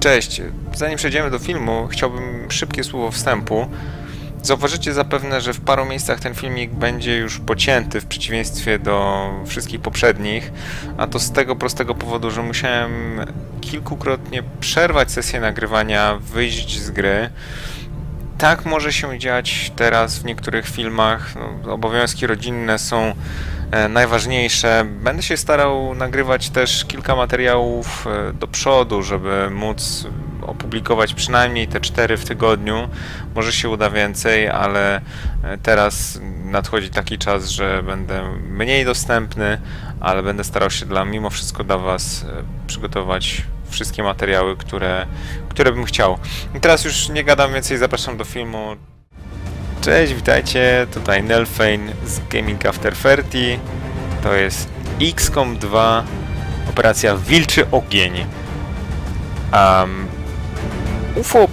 Cześć, zanim przejdziemy do filmu, chciałbym szybkie słowo wstępu. Zauważycie zapewne, że w paru miejscach ten filmik będzie już pocięty w przeciwieństwie do wszystkich poprzednich, a to z tego prostego powodu, że musiałem kilkukrotnie przerwać sesję nagrywania, wyjść z gry. Tak może się dziać teraz w niektórych filmach. No, obowiązki rodzinne są najważniejsze. Będę się starał nagrywać też kilka materiałów e, do przodu, żeby móc opublikować przynajmniej te cztery w tygodniu. Może się uda więcej, ale e, teraz nadchodzi taki czas, że będę mniej dostępny, ale będę starał się dla mimo wszystko dla Was e, przygotować wszystkie materiały, które, które bym chciał. I teraz już nie gadam więcej, zapraszam do filmu. Cześć, witajcie, tutaj Nelfane z Gaming After 30. To jest XCOM 2, operacja Wilczy Ogień. Um, UFO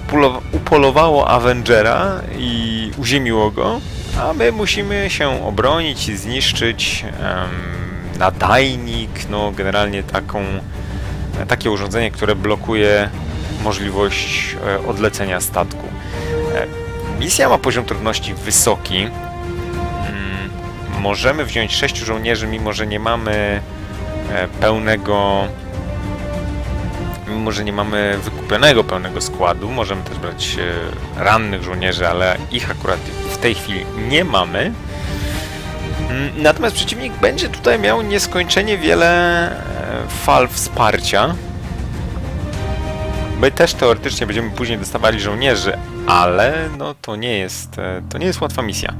upolowało Avengera i uziemiło go, a my musimy się obronić i zniszczyć um, nadajnik, no generalnie taką, takie urządzenie, które blokuje możliwość e, odlecenia statku. Misja ma poziom trudności wysoki. Mm, możemy wziąć sześciu żołnierzy, mimo że nie mamy e, pełnego mimo że nie mamy wykupionego pełnego składu, możemy też brać e, rannych żołnierzy, ale ich akurat w tej chwili nie mamy. Mm, natomiast przeciwnik będzie tutaj miał nieskończenie wiele e, fal wsparcia. My też teoretycznie będziemy później dostawali żołnierzy, ale no to nie jest, e, to nie jest łatwa misja.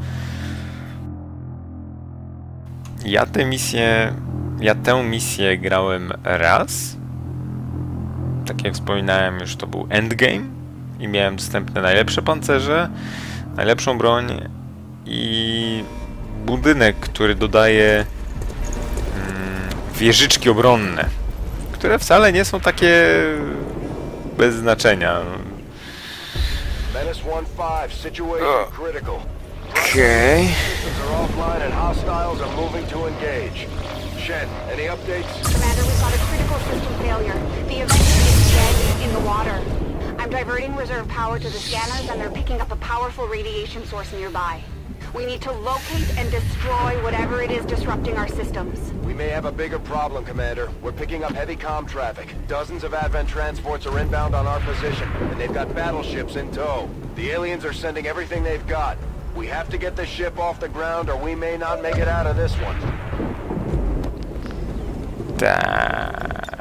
Ja tę misję, ja tę misję grałem raz tak jak wspominałem, już to był endgame i miałem dostępne najlepsze pancerze, najlepszą broń i budynek, który dodaje mm, wieżyczki obronne, które wcale nie są takie bez znaczenia. Okej. Okay. Shen, any updates? Commander, we've got a critical system failure. The Avenger is dead in the water. I'm diverting reserve power to the scanners and they're picking up a powerful radiation source nearby. We need to locate and destroy whatever it is disrupting our systems. We may have a bigger problem, Commander. We're picking up heavy com traffic. Dozens of Advent transports are inbound on our position, and they've got battleships in tow. The aliens are sending everything they've got. We have to get the ship off the ground or we may not make it out of this one. Tak.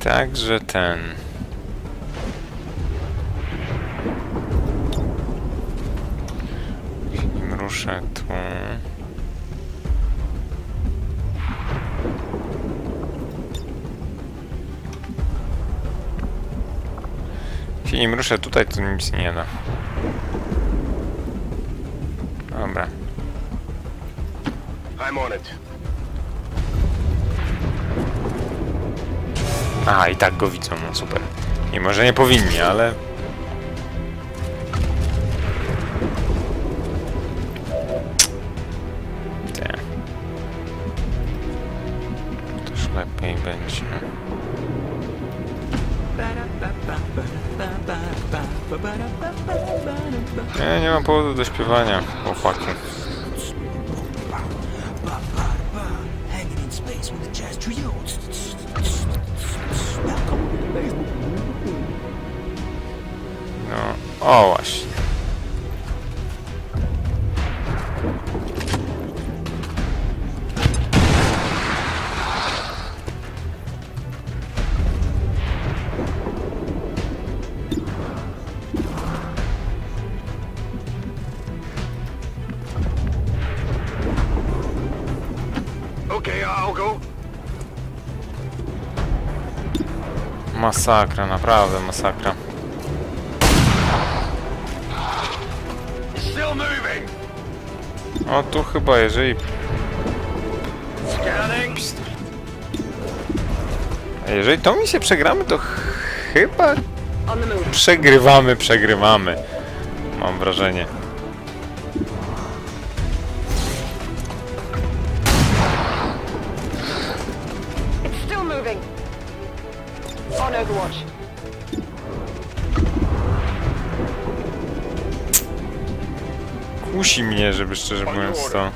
Także ten. Ruszę tu. Jeśli nim ruszę tutaj, to nic nie da. Dobra. I'm on it. Aha, i tak go widzą, no super. I może nie powinni, ale... Te. Toż lepiej będzie. Nie, nie mam powodu do śpiewania, chłopaki. O właśnie. Masakra, naprawdę masakra. O, tu chyba, jeżeli... Jeżeli tą misję przegramy, to chyba... Przegrywamy, przegrywamy. Mam wrażenie. Mnie, żeby szczerze mówiąc to...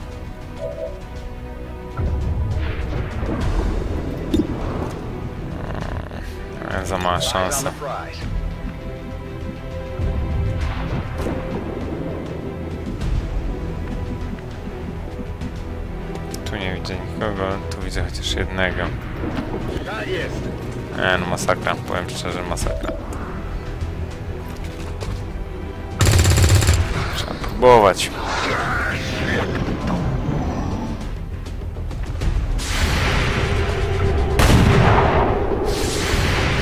Za mała szansa. Tu nie widzę nikogo, tu widzę chociaż jednego. E, no masakra, powiem szczerze, masakra. Trzeba próbować.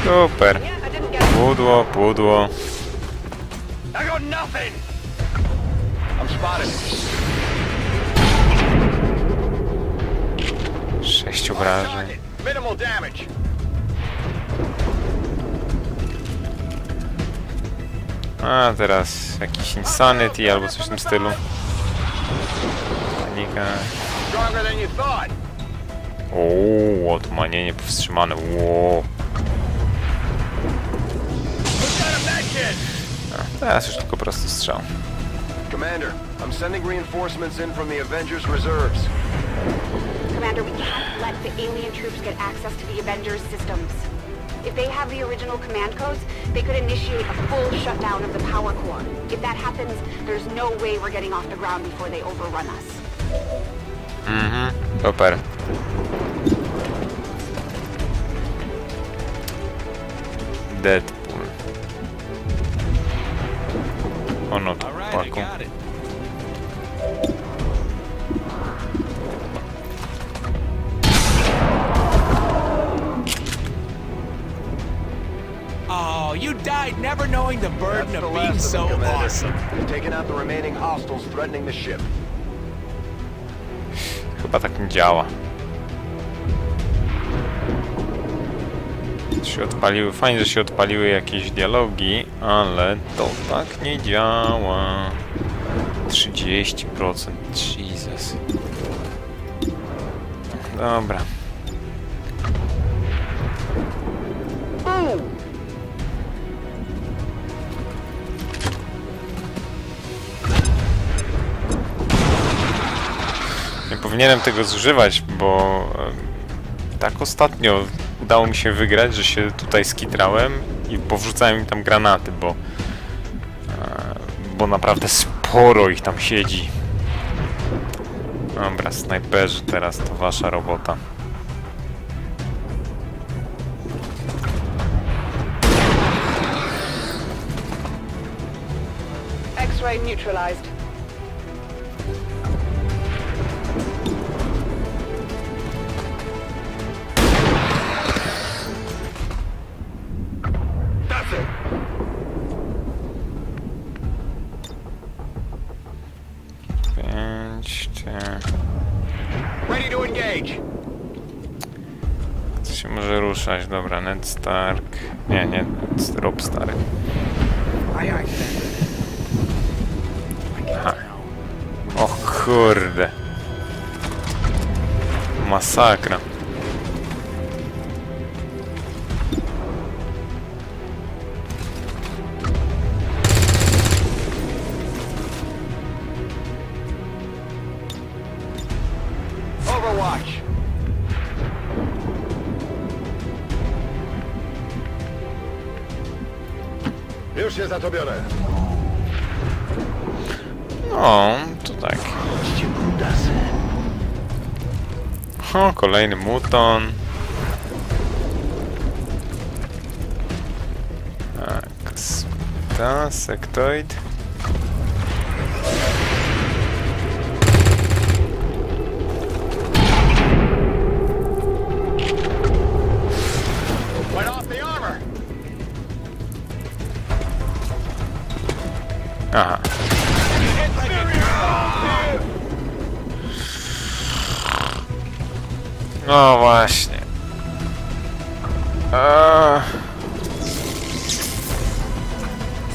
Super. Pudło, pudło. Sześć obrażeń. A teraz jakiś Insanity albo coś w tym stylu. Panika. Ooo, odmanienie powstrzymane. Ło. A, Teraz już tylko prosty strzał. Commander, I'm sending reinforcements in from the Avengers reserves. Commander, we can't let the alien troops get access to the Avengers systems. If they have the original command codes, they could initiate a full shutdown of the power core. If that happens, there's no way we're getting off the ground before they overrun us. Mhm, super. Deadpool. Ono All right, I chłopaku. got it. Oh, you died never knowing the burden That's the of being last of so awesome. We've taken out the remaining hostiles threatening the ship. Chyba tak nie działa. Się odpaliły, fajnie, że się odpaliły jakieś dialogi, ale to tak nie działa. 30%, Jesus. Dobra. Nie powinienem tego zużywać, bo e, tak ostatnio udało mi się wygrać, że się tutaj skitrałem i powrzucałem im tam granaty, bo e, bo naprawdę sporo ich tam siedzi. Dobra, snajperzy, teraz to wasza robota. X-ray neutralized. Dobra, Ned Stark. Nie, nie, Rob Stark. Aye, aye, Ha. O kurde. Masakra. To biorę. No, to tak. O, kolejny muton. Tak, ta, sektoid. Aha. No właśnie. Eee,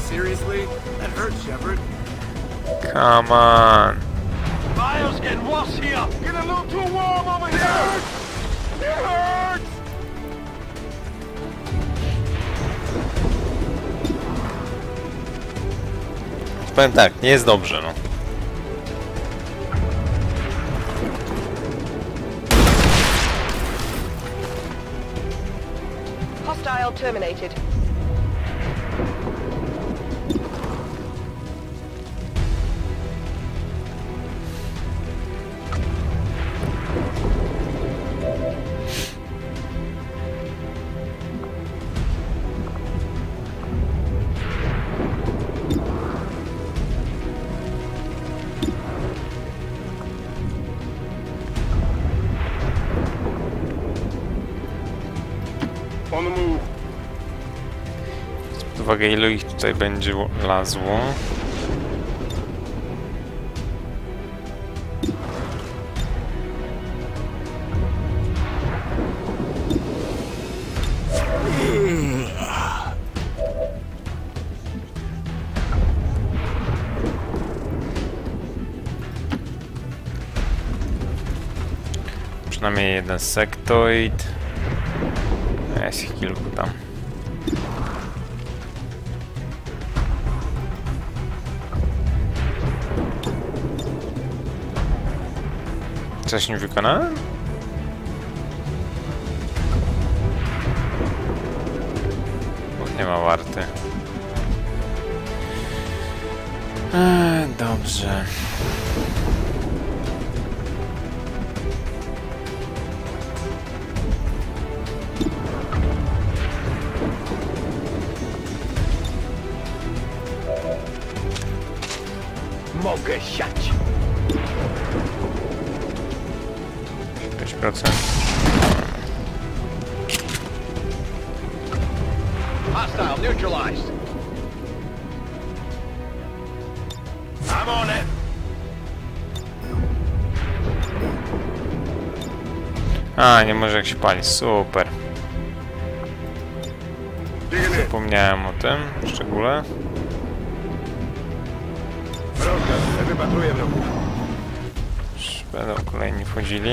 Seriously? That hurts, Shepard. come on. Fire's getting worse here. A little too warm over here. It hurts. Powiem tak, nie jest dobrze, no. Hostile terminated. Uwagę ilu ich tutaj będzie lazło. Przynajmniej jeden sektoid. Jest ich kilku tam. Coś nie wykonałem? Nie ma warty. Eee, dobrze. Mogę siać. 5%. Hostile neutralized. I'm on it. A, nie może jak się pali. Super. Zapomniałem o tym w szczególe. Rozkaz. Wypatruję wrogów. Już Będą kolejni wchodzili.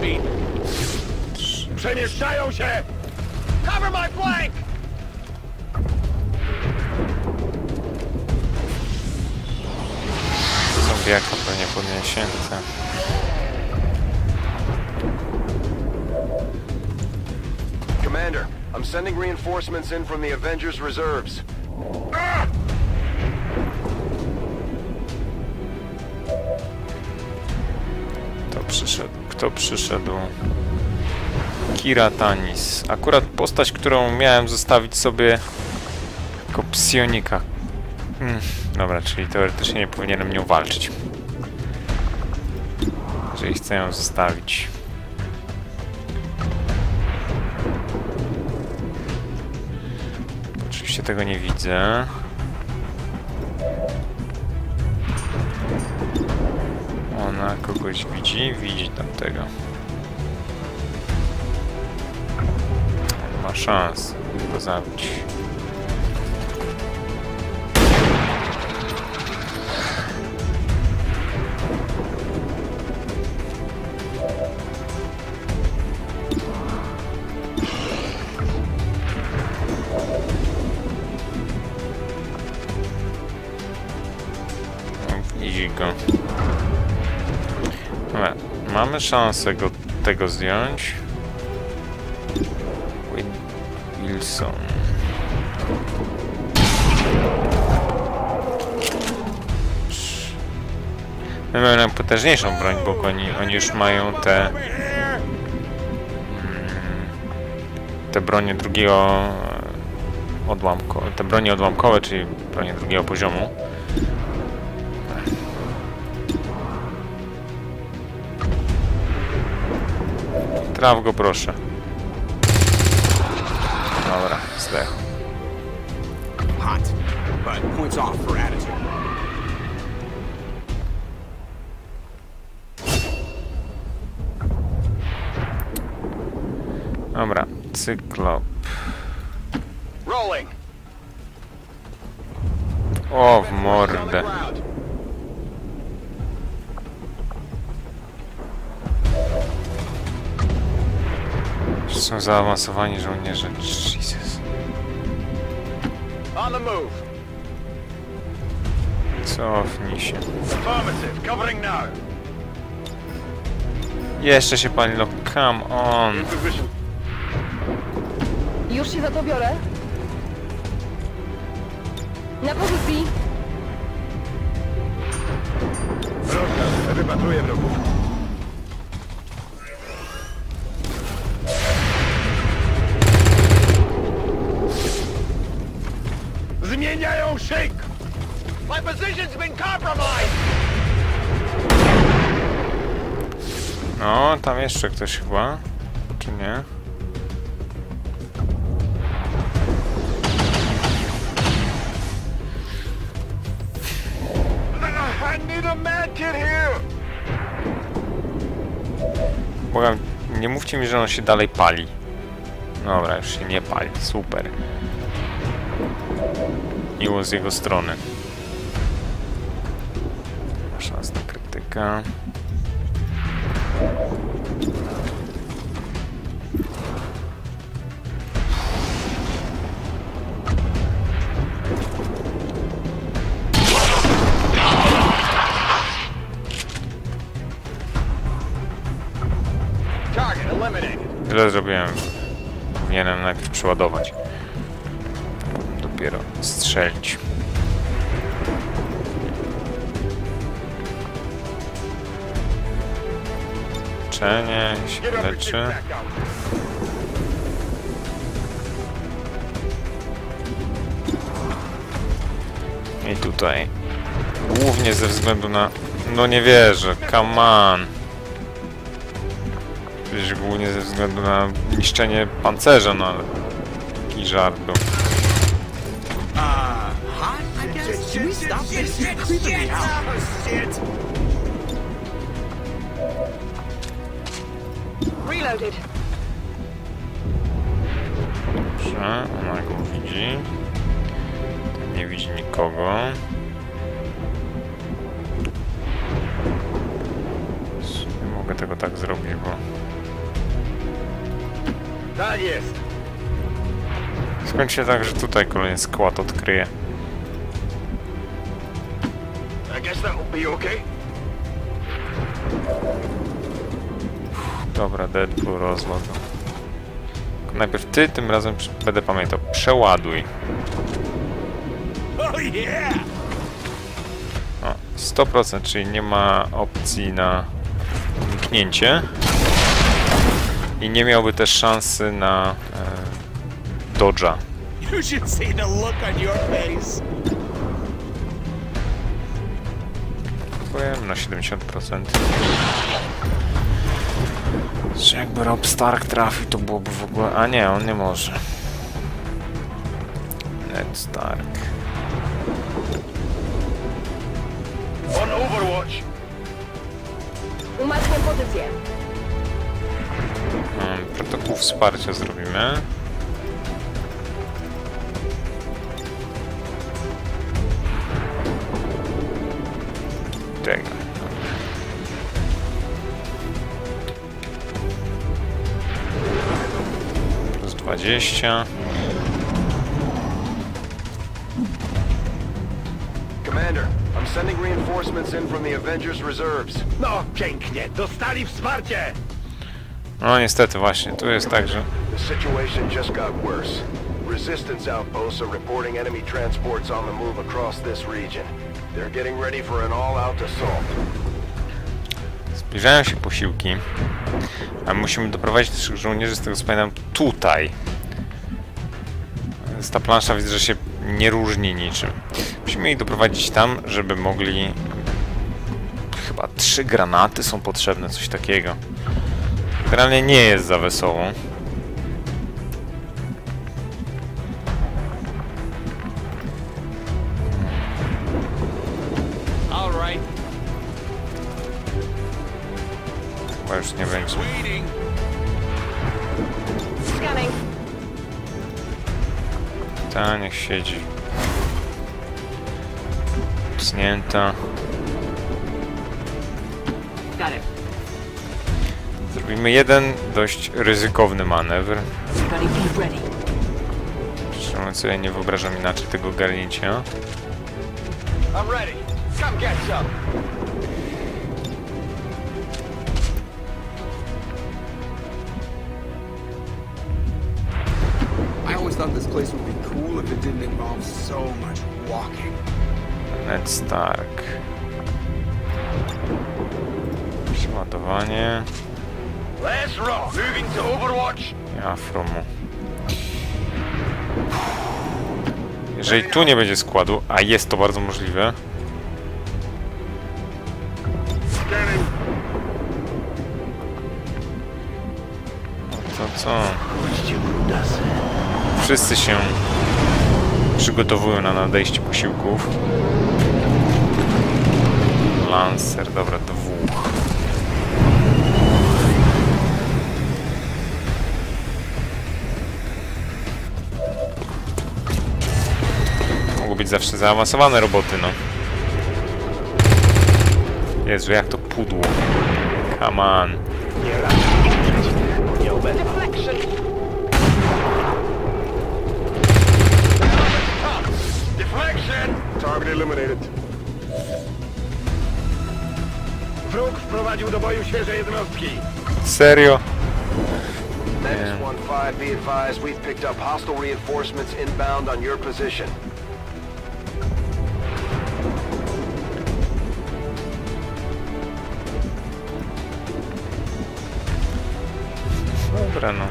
Beat. Przemieszczają się! Cover my flank! Zombiaka pewnie podniesie. Tak. Commander, I'm sending reinforcements in from the Avengers reserves. Kto przyszedł? Kto przyszedł? Kira Tanis. Akurat postać, którą miałem zostawić sobie jako psionika. Hmm, dobra, czyli teoretycznie nie powinienem nią walczyć. Jeżeli chcę ją zostawić. Tego nie widzę. Ona kogoś widzi? Widzi tamtego. Ma szans go zabić. Mamy szansę go tego zdjąć. Wi- Wilson. My mamy najpotężniejszą broń, bo oni, oni już mają te here. te bronie drugiego odłamko, te bronie odłamkowe, czyli bronie drugiego poziomu. Traf go proszę. Dobra, zdechł. Hot, but points off for attitude. Dobra, cyklop. Rolling. O, w mordę. Są zaawansowani żołnierze. Jesus. On the move. Cofnij się. Affirmative. Covering now. Jeszcze się pali, no come on. Już się za to biorę. Na pozycji. Rozkaz. Wypatruję wrogów. Jeszcze ktoś chyba. Czy nie? Błagam, nie mówcie mi, że on się dalej pali. Dobra, już się nie pali. Super. Miło z jego strony. Szans na krytyka. Tyle zrobiłem. Powinienem najpierw przeładować. Dopiero strzelić. Leczenie się leczy. I tutaj. Głównie ze względu na... No nie wierzę, come on. Przecież głównie ze względu na niszczenie pancerza, no ale... Taki żart był. Reloaded. Dobrze, ona go widzi. Nie widzi nikogo. Nie mogę tego tak zrobić, bo... Tak jest. Skończy się tak, że tutaj kolejny skład odkryje. I guess that will be okay. Dobra, Deadpool rozlog. Najpierw ty, tym razem będę pamiętał. Przeładuj. Oh! O, 100%, czyli nie ma opcji na uniknięcie. I nie miałby też szansy na e, dodge'a. Powiem na 70%. Czy jakby Rob Stark trafił, to byłoby w ogóle... A nie, on nie może. Ned Stark. On Overwatch. Umacniam pozycję. Protokół wsparcia zrobimy. Czekaj. Plus 20. Commander, I'm sending reinforcements in from the Avengers Reserves. No, pięknie. Dostali wsparcie. No niestety właśnie, tu jest tak, że The situation just got worse. Resistance outposts are reporting enemy transports on the move across this region. They're getting ready for an all-out assault. Zbliżają się posiłki, a my musimy doprowadzić naszych żołnierzy, z tego co pamiętam, tutaj. Więc ta plansza widzę, że się nie różni niczym. Musimy ich doprowadzić tam, żeby mogli... Chyba trzy granaty są potrzebne, coś takiego. Generalnie nie jest za wesoło. Chyba już nie będzie. Ta, niech siedzi. Psnięta. Got it. Robimy jeden dość ryzykowny manewr. Zresztą sobie nie wyobrażam inaczej tego walking. Ned Stark. Przeładowanie. Let's rock. Moving to Overwatch. i Afromu. Jeżeli tu nie będzie składu, a jest to bardzo możliwe, to co? Wszyscy się przygotowują na nadejście posiłków. Lancer, dobra, zawsze zaawansowane roboty, no. Jezu, jak to pudło. Come on. Target eliminated. Wróg wprowadził do boju świeże jednostki. Serio? Menace 1-5, be advised, we've picked up hostile reinforcements inbound on your position. No.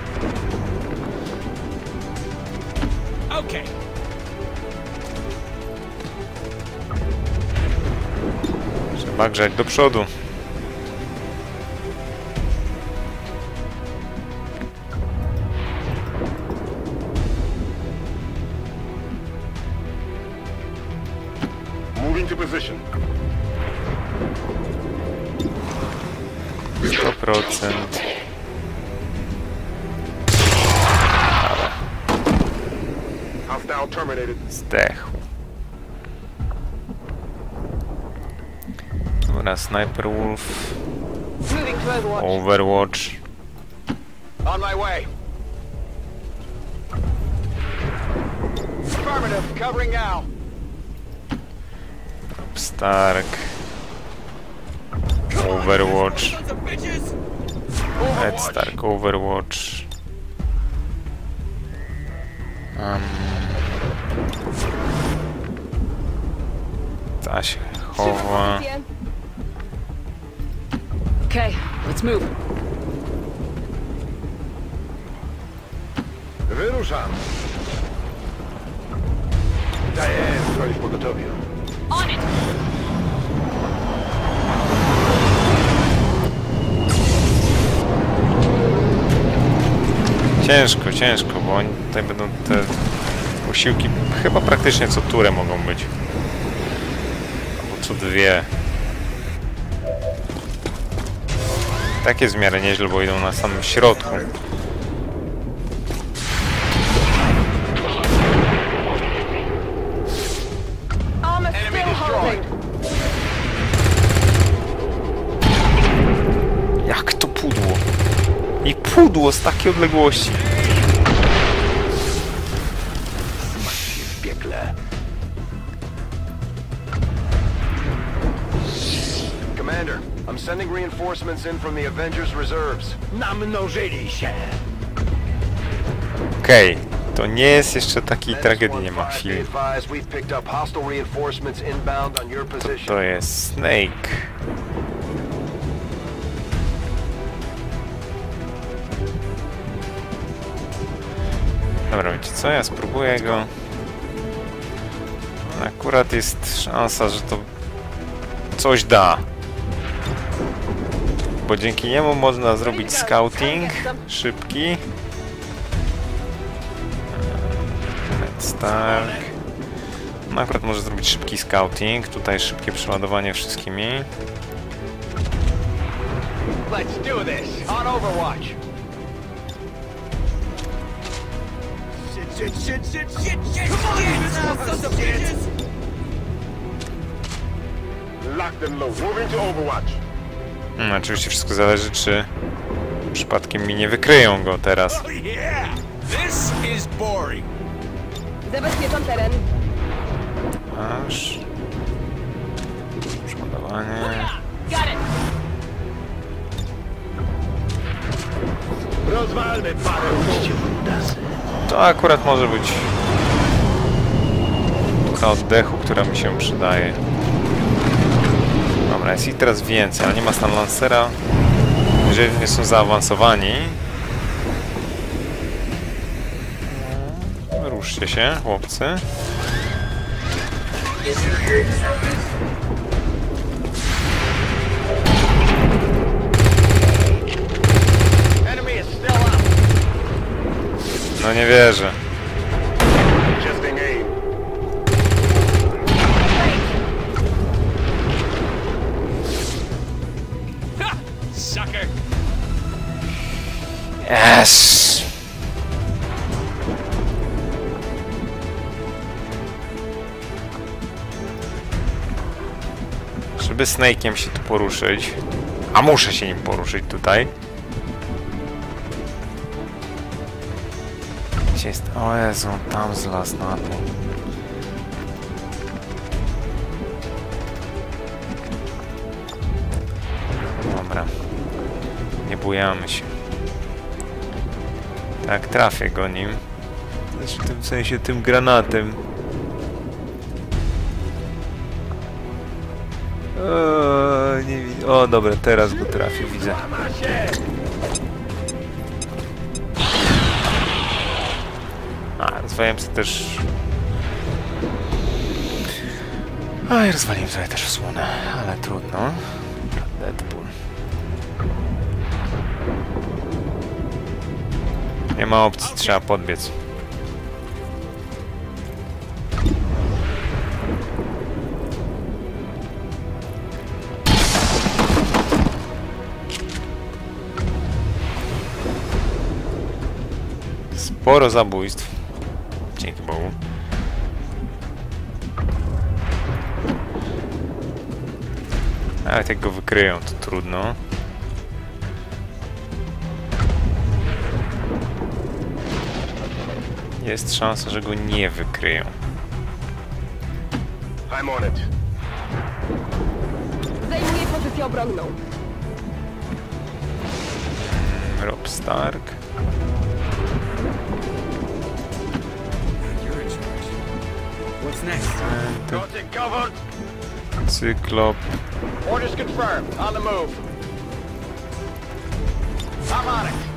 Okay. Trzeba grzać do przodu. Sniper Wolf, Overwatch. On my way. Affirmative, covering now. Stark. Overwatch. Red Stark, Overwatch. Um, ta się chowa. Okay, let's move. Wyruszam. Daję broń w pogotowiu. On it! Ciężko, ciężko, bo oni tutaj będą te posiłki chyba praktycznie co turę mogą być. Albo co dwie. Tak jest w miarę nieźle, bo idą na samym środku. Jak to pudło? I pudło z takiej odległości. Reinforcements in from the Avengers Reserves. Namnożyli się. Okej, to nie jest jeszcze takiej tragedii, nie ma 1-5, be chwili. advised, we've picked up hostile reinforcements inbound on your position. To jest Snake. Dobra, wiecie co? Ja spróbuję go. Akurat jest szansa, że to coś da. Bo dzięki niemu można zrobić scouting szybki. Red Stark. No akurat może zrobić szybki scouting. Tutaj szybkie przeładowanie wszystkimi. Let's! Locked and. Moving to Overwatch. Hmm, oczywiście wszystko zależy, czy przypadkiem mi nie wykryją go teraz. Zabezpieczam teren. Aż. Przeładowanie. Rozwalmy parę. To akurat może być na oddechu, która mi się przydaje. Jest ich teraz więcej, ale nie ma stan Lancera. Jeżeli nie są zaawansowani. Ruszcie się, chłopcy. No nie wierzę. Yes! Żeby Snake'iem się tu poruszyć, a muszę się nim poruszyć tutaj. Gdzie jest? O Jezu, tam zlazł na dół. Dobra. Nie bujamy się. Tak, trafię go nim. Znaczy, w tym sensie tym granatem. O, nie widzę. O, dobra, teraz go trafię, widzę. A, rozwaliłem sobie też... A, rozwaliłem sobie też osłonę, ale trudno. Nie ma opcji, trzeba podbiec. Sporo zabójstw. Dzięki Bogu. Ale jak go wykryją, to trudno. Jest szansa, że go nie wykryją. I'm on it. Zajmuję pozycję obronną. Rob Stark. What's next? Got it covered. Cyklop. Orders confirmed. On the move. I'm on it.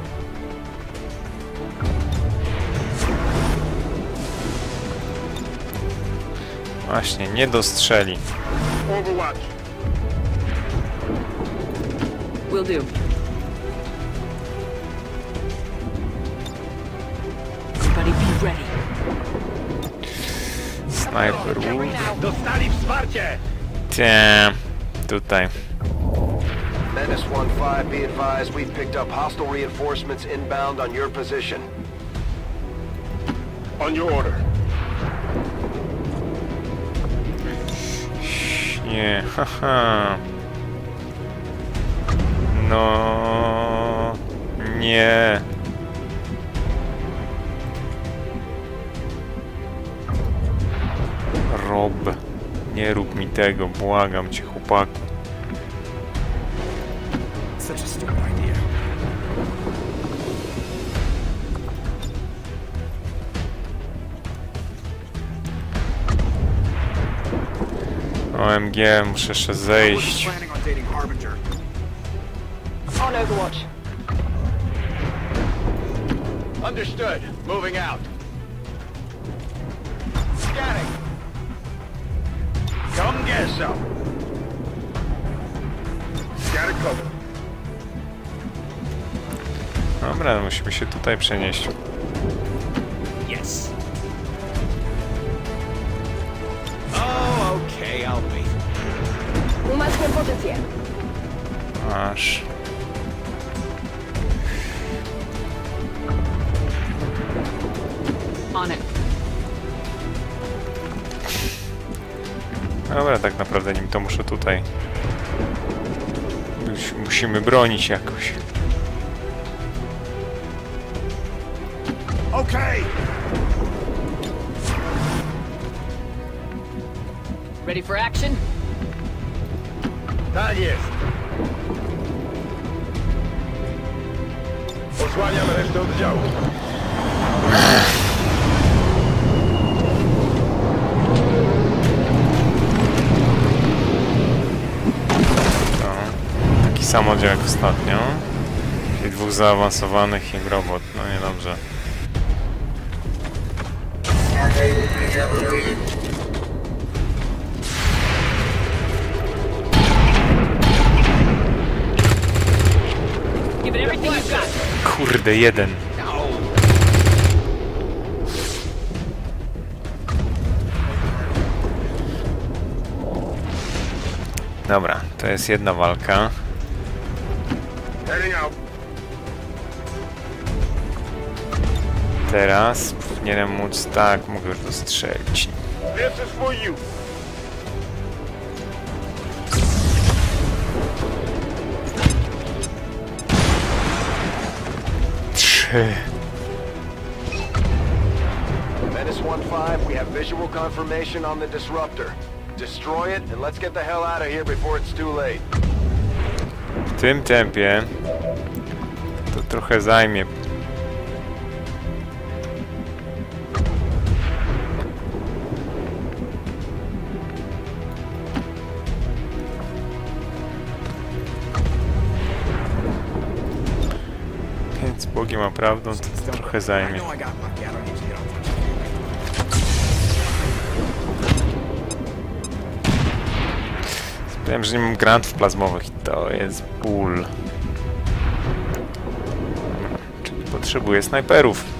Właśnie, nie dostrzeli. Overwatch. Will do. Everybody be ready. Sniper Wolf. Dostali wsparcie. Tie, tutaj. Menace 1-5, be advised, we've picked up hostile reinforcements inbound on your position. On your order. Nie, haha. No. Nie. Rob, nie rób mi tego, błagam cię, chłopaku. OMG, muszę jeszcze zejść. on Overwatch. Understood. Moving out. Scanning. Come get some. Got it covered. Dobra, musimy się tutaj przenieść. Yes. Umacniam pozycję. Aż. On it. Dobra, tak naprawdę nim to muszę tutaj. Mus- Musimy bronić jakoś. Okay. Ready for action? Tak jest. Osłaniam resztę oddziału. To taki sam oddział jak ostatnio. Czyli dwóch zaawansowanych i robot. No niedobrze. Kurde, jeden. Dobra, to jest jedna walka. Teraz powinienem móc tak, mogę już dostrzelić. This is for you. Trzy. Menace 1-5, we have visual confirmation on the disruptor. Destroy it and let's get the hell out of here before it's too late. W tym tempie to trochę zajmie. Bogiem ma prawdą, to trochę zajmie. Wiem, że nie mam grantów plazmowych i to jest ból. Czyli potrzebuję snajperów.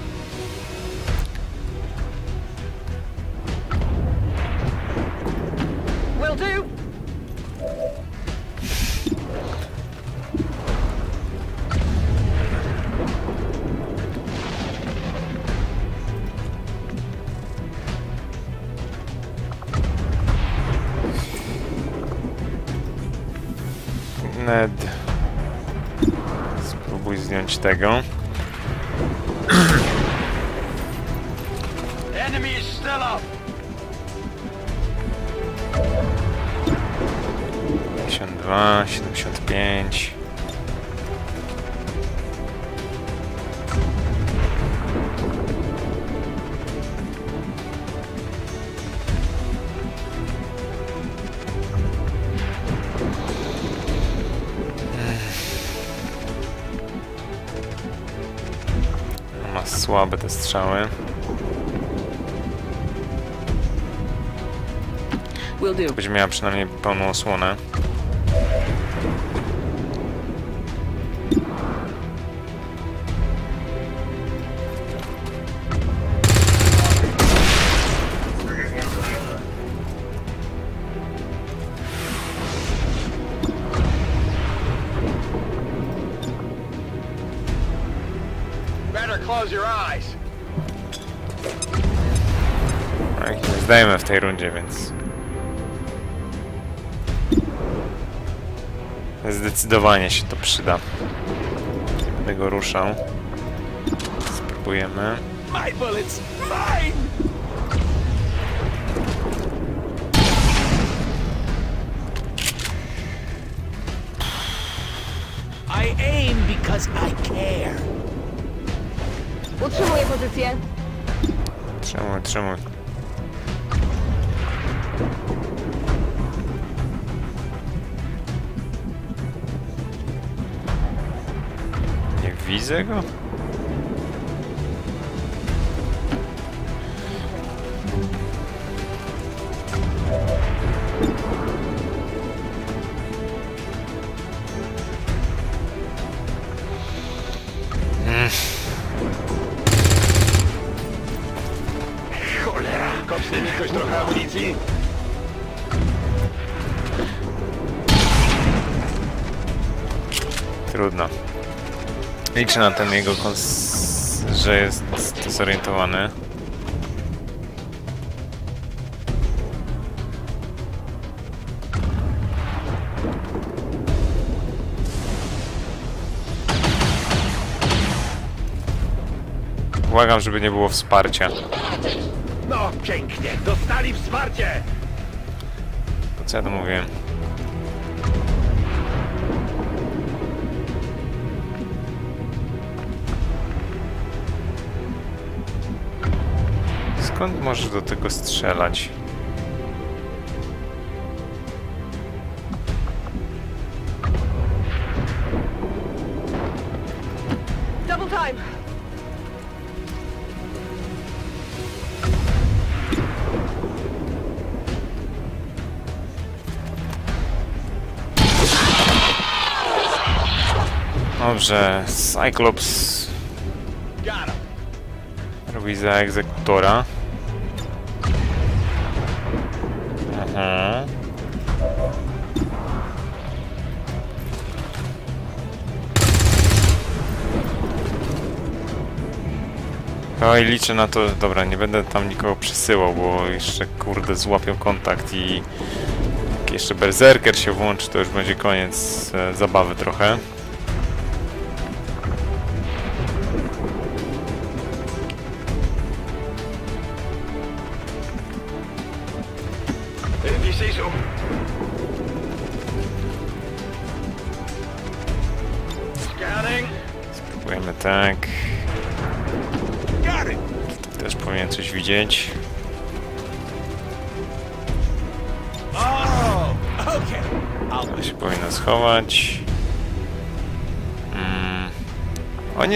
Ned. Spróbuj zdjąć tego. Enemy is still up. 52, 75. słabe te strzały. Będzie miała przynajmniej pełną osłonę. Tej rundzie, więc... Zdecydowanie się to przyda. Będę go ruszał. Spróbujemy. My bullets. Mine. I aim because I care. Utrzymuję pozycję. Trzymuj, trzymuj. Widzę go? Cholera, kopnie mi ktoś trochę amunicji. Liczę na ten jego kons... że jest zorientowany. błagam, żeby nie było wsparcia. No, pięknie. Dostali wsparcie. To co ja tu mówiłem? Skąd możesz do tego strzelać? Dobrze, Cyclops robi za egzekutora. Aha. Oj, liczę na to, dobra, nie będę tam nikogo przesyłał, bo jeszcze kurde złapią kontakt i jak jeszcze berserker się włączy, to już będzie koniec e, zabawy trochę.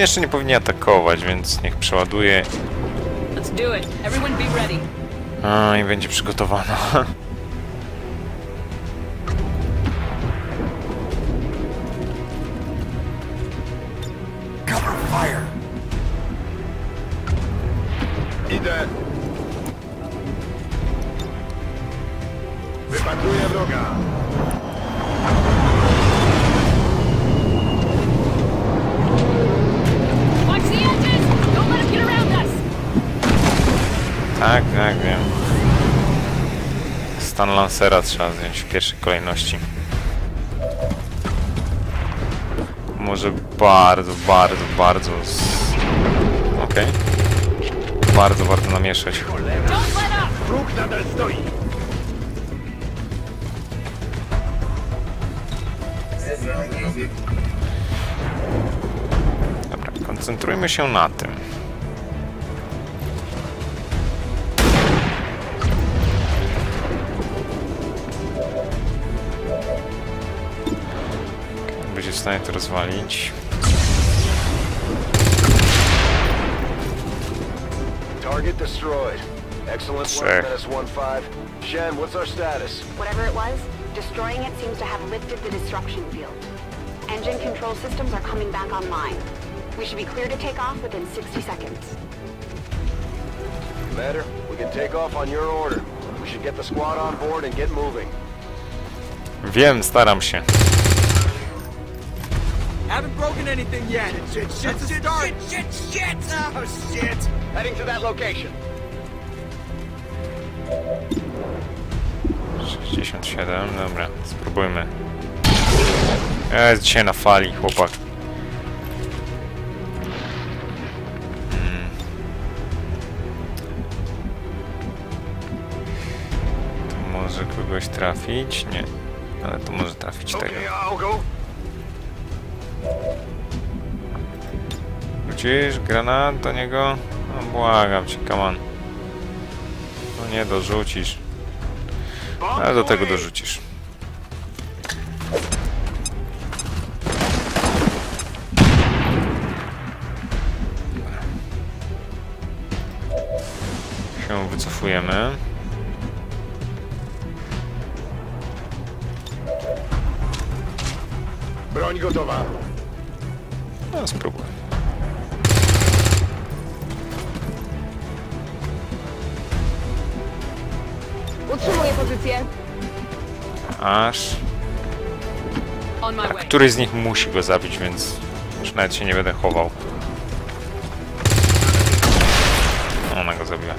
Oni jeszcze nie powinni atakować, więc niech przeładuje. A, i będzie przygotowana. Tak, tak, wiem. Stan Lancera trzeba zdjąć w pierwszej kolejności. Może bardzo, bardzo, bardzo... z- Okej. Bardzo, bardzo namieszać. Wróg nadal stoi. Dobra, koncentrujmy się na tym. Stanie to rozwalić. Target destroyed. Excellent work. Menace 1-5. Shen, what's our status? Whatever it was, destroying it seems to have lifted the disruption field. Engine control systems are coming back online. We should be clear to take off within 60 seconds. Commander, we can take off on your order. We should get the squad on board and get moving. Wiem, staram się. Haven't broken anything yet. Shit, shit, shit, shit, start. shit, shit, shit. Oh, shit. Heading to that location. 67, dobra, spróbujmy. Jest dzisiaj na fali, chłopak. Mm. To może kogoś trafić? Nie. Ale to może trafić tego. Rzucisz granat do niego? No błagam cię, come on. No nie dorzucisz. Ale do tego dorzucisz. Się wycofujemy. Broń gotowa. Aż. A któryś z nich musi go zabić, więc już nawet się nie będę chował. Ona go zabiła.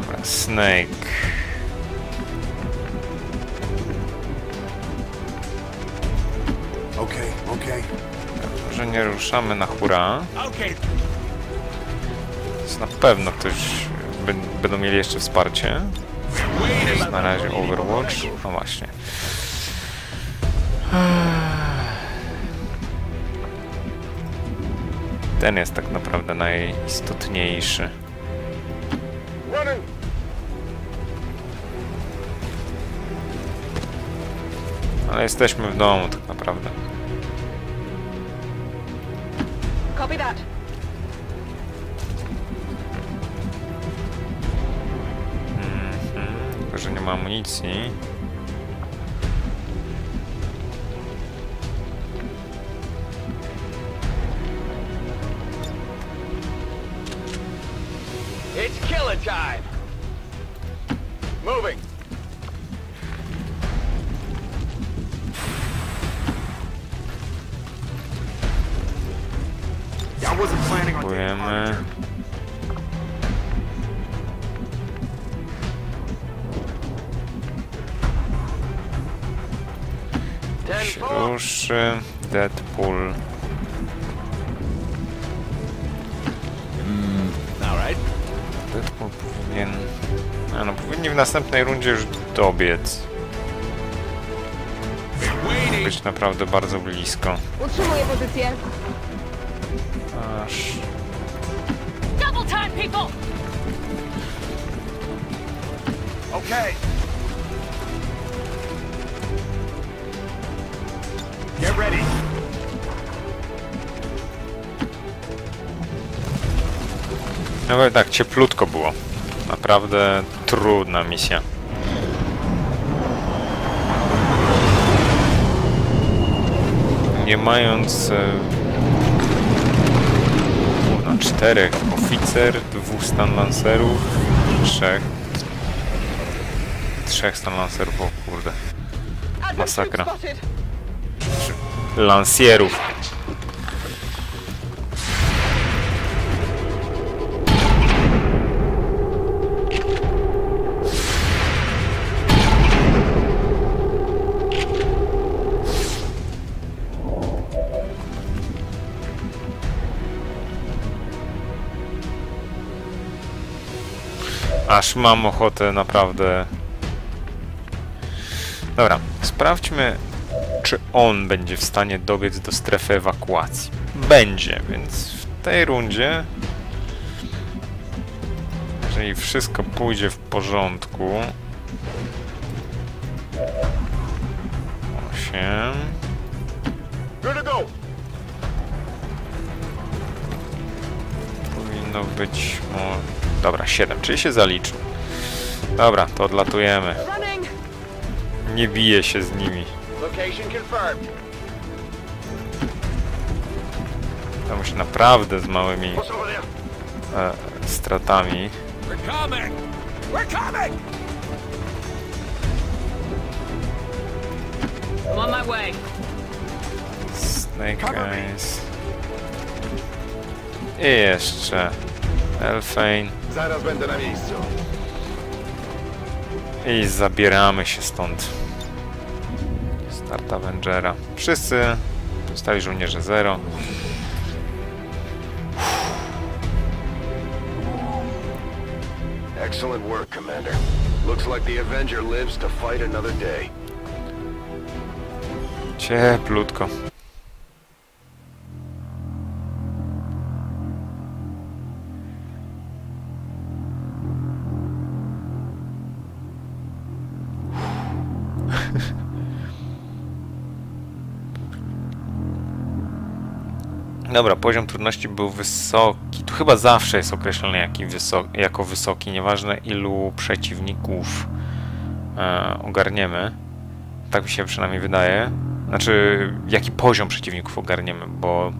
Dobra, Snake. Okay, okay. że nie ruszamy na hura. Okay, Więc na pewno ktoś będą mieli jeszcze wsparcie. Jest na razie Overwatch. No właśnie. Ten jest tak naprawdę najistotniejszy. Ale jesteśmy w domu tak naprawdę. Copy that. Tylko, że następnej rundzie już dobiec. Być naprawdę bardzo blisko. Utrzymuję pozycję. Aż... Double time, people! Okay. Get ready. Nawet tak cieplutko było. Naprawdę trudna misja. Nie mając e, no, czterech oficer, dwóch stan lancerów, trzech. Trzech stan lancerów, o kurde. Masakra. troops Aż mam ochotę naprawdę. Dobra, sprawdźmy, czy on będzie w stanie dobiec do strefy ewakuacji. Będzie, więc w tej rundzie, jeżeli wszystko pójdzie w porządku. 8. Good to go! Powinno być. O, dobra, 7, czyli się zaliczy. Dobra, to odlatujemy. Nie bije się z nimi. Tam się naprawdę z małymi e, stratami. Snake Eyes. I jeszcze Elfane. Zaraz będę na miejscu. I zabieramy się stąd. Start Avengera. Wszyscy zostali żołnierze zero. Excellent work, Commander. Looks like the Avenger lives to fight another day. Cieplutko. Dobra, poziom trudności był wysoki. Tu chyba zawsze jest określony jako wysoki, nieważne ilu przeciwników e, ogarniemy. Tak mi się przynajmniej wydaje. Znaczy, jaki poziom przeciwników ogarniemy, bo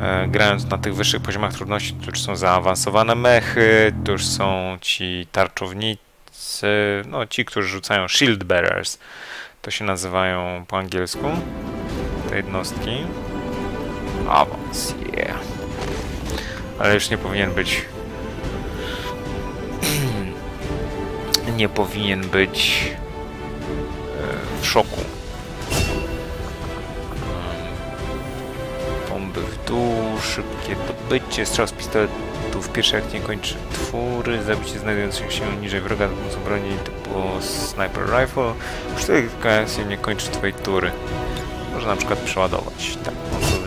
e, grając na tych wyższych poziomach trudności, to już są zaawansowane mechy, to już są ci tarczownicy, no ci, którzy rzucają shield bearers. To się nazywają po angielsku te jednostki. Awans, yeah. Ale już nie powinien być. nie powinien być e, w szoku. Um, szybkie dobycie, strzał z pistoletu w pierwszy jak nie kończy twóry, zabicie znajdujących się niżej wroga za pomocą broni typu Sniper Rifle, cztery się nie kończy twojej tury. Można na przykład przeładować, tak, w dół.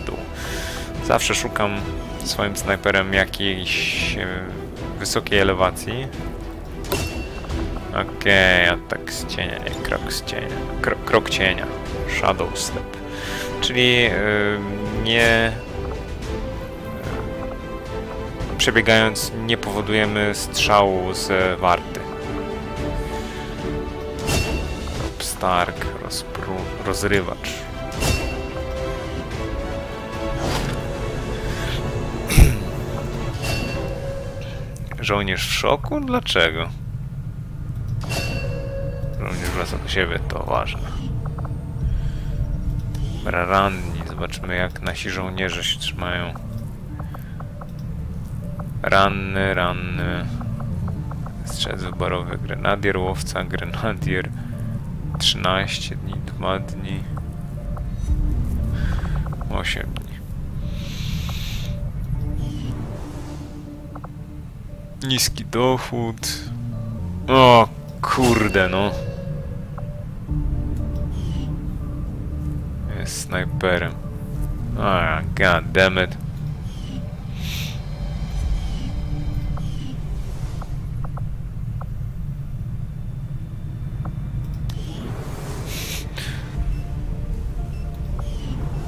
Zawsze szukam swoim snajperem jakiejś e, wysokiej elewacji. Okej, atak z cienia, nie krok z cienia. Kro, krok cienia. Shadow step. Czyli yy, nie... Yy, przebiegając nie powodujemy strzału z warty. Stark, rozrywacz. Żołnierz w szoku? Dlaczego? Żołnierz wraca do siebie, to ważne. Ranni. Zobaczmy jak nasi żołnierze się trzymają. Ranny, ranny. Strzelec wyborowy, grenadier, łowca, grenadier. 13 dni, 2 dni. 8 Niski dochód. O kurde no. Jest snajperem. Ah, god damn it.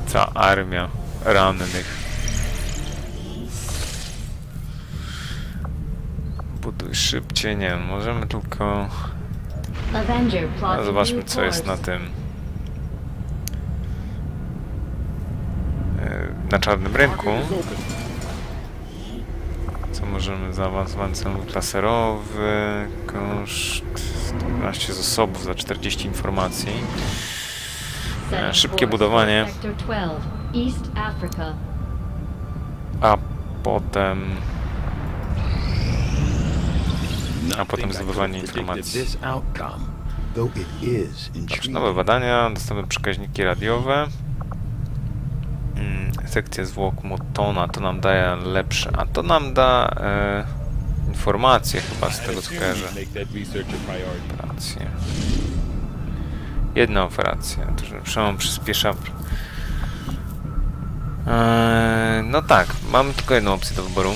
Cała armia rannych. Szybciej, nie wiem, możemy tylko... Zobaczmy co jest na tym. E, Na czarnym rynku. Co możemy zaawansowany celownik laserowy, koszt 12 zasobów za 40 informacji. E, szybkie budowanie. for Sector 12, East Africa. A potem... A potem zdobywanie informacji. Dobrze, intriguing. nowe badania, dostępne przekaźniki radiowe. Mm, sekcja zwłok Motona, to nam daje lepsze, a to nam da e, informacje chyba z tego co kojarzę. Operacje. Jedna operacja, to przełom przyspiesza. E, no tak, mamy tylko jedną opcję do wyboru,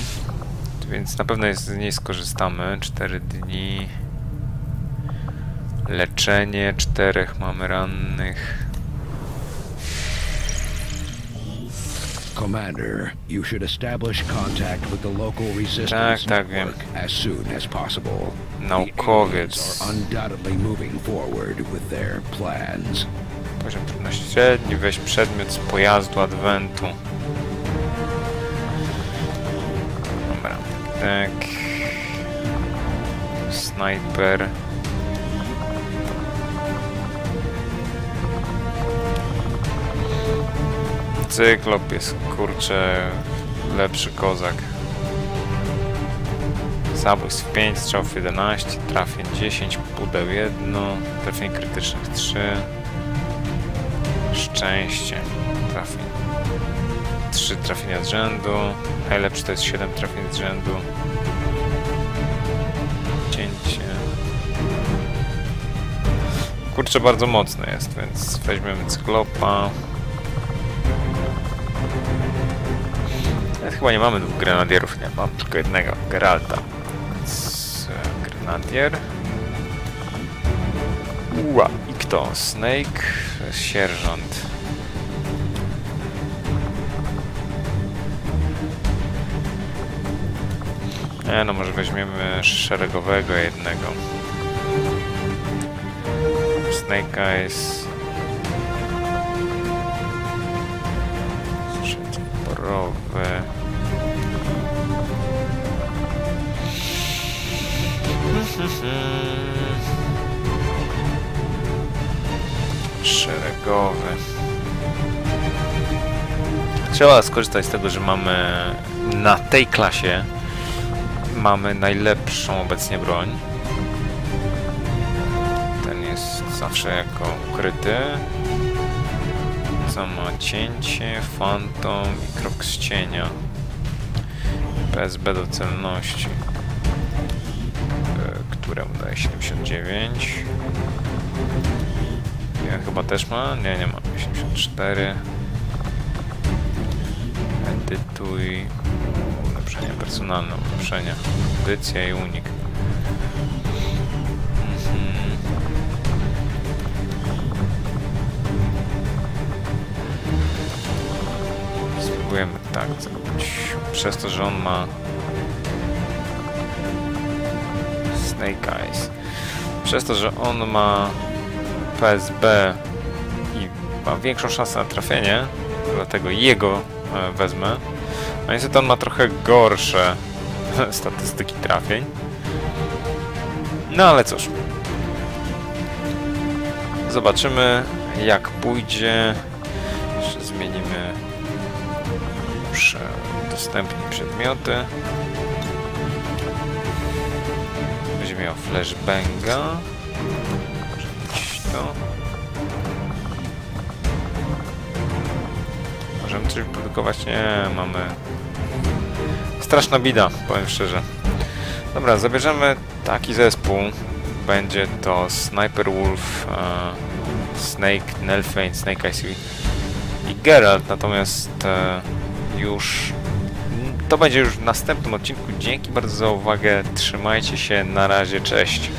więc na pewno z niej skorzystamy. 4 dni. Leczenie, czterech mamy rannych. Commander, you should establish contact with the local resistance Tak, tak, wiem. network as soon as possible. Naukowiec. The are undoubtedly moving forward with their plans. Poziom trudności średni, weź przedmiot z pojazdu Adwentu. Tak. Snajper. Cyklop jest, kurczę, lepszy kozak. Zabójstw 5, strzałów 11, trafień 10, pudeł 1, trafień krytycznych 3. Szczęście. Trafień. 3 trafienia z rzędu. Najlepszy to jest 7 trafień z rzędu. Cięcie. Kurczę, bardzo mocny jest, więc weźmiemy cyklopa. Ale chyba nie mamy dwóch grenadierów, nie, mam tylko jednego, Geralta. Więc e, grenadier. Ua, i kto? Snake, sierżant. Nie no, może weźmiemy szeregowego jednego. Snake'a jest... Trzecioporowy. Szeregowy. Trzeba skorzystać z tego, że mamy na tej klasie mamy najlepszą obecnie broń. Ten jest zawsze jako ukryty. Co ma cięcie, fantom i krok z cienia. PSB do celności. E, Któremu daje 79. Ja chyba też ma? Nie, nie ma. 84. Edytuj. Personalne, ulepszenia. Edycja i unik. Mhm. Spróbujemy tak zrobić. Przez to, że on ma Snake Eyes. Przez to, że on ma PSB i ma większą szansę na trafienie, dlatego jego e, wezmę. A niestety on ma trochę gorsze statystyki trafień. No ale cóż. Zobaczymy jak pójdzie. Jeszcze zmienimy Muszę udostępnić przedmioty. Będzie miał flashbanga. To. Możemy coś produkować? Nie, mamy... Straszna bida, powiem szczerze. Dobra, zabierzemy taki zespół. Będzie to Sniper Wolf, e, Snake, Nelfane, Snake Eyes i i Geralt, natomiast e, już to będzie już w następnym odcinku. Dzięki bardzo za uwagę, trzymajcie się, na razie, cześć.